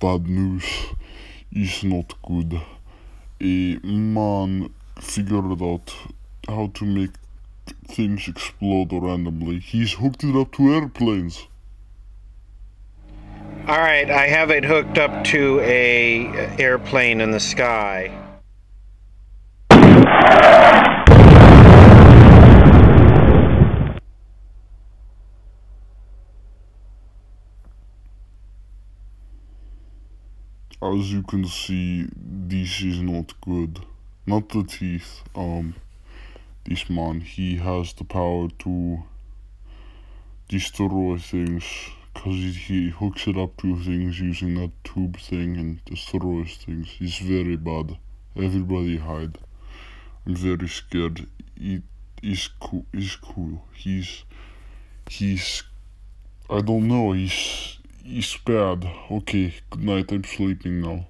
bad news It's not good. A man figured out how to make things explode randomly. He's hooked it up to airplanes. All right, I have it hooked up to a airplane in the sky. As you can see, this is not good. Not the teeth. Um, this man, he has the power to destroy things because he hooks it up to things using that tube thing and destroys things. He's very bad. Everybody hide. I'm very scared. It is is cool. He's cool. He's he's. I don't know. He's he's bad. Okay. Good night. I'm sleeping now.